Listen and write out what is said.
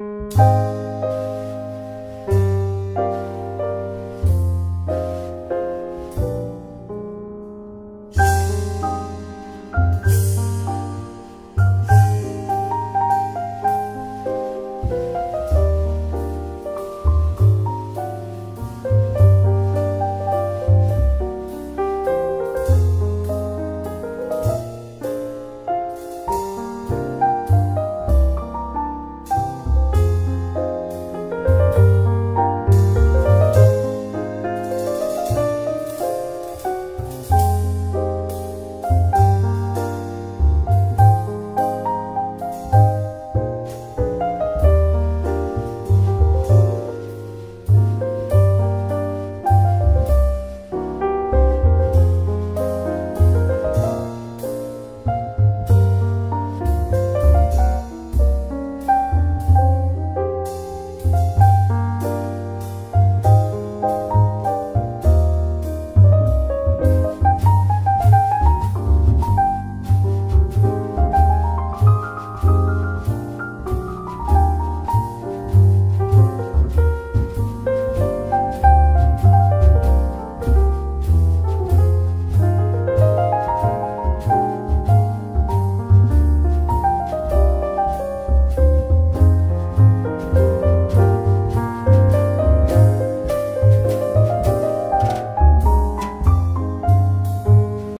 Música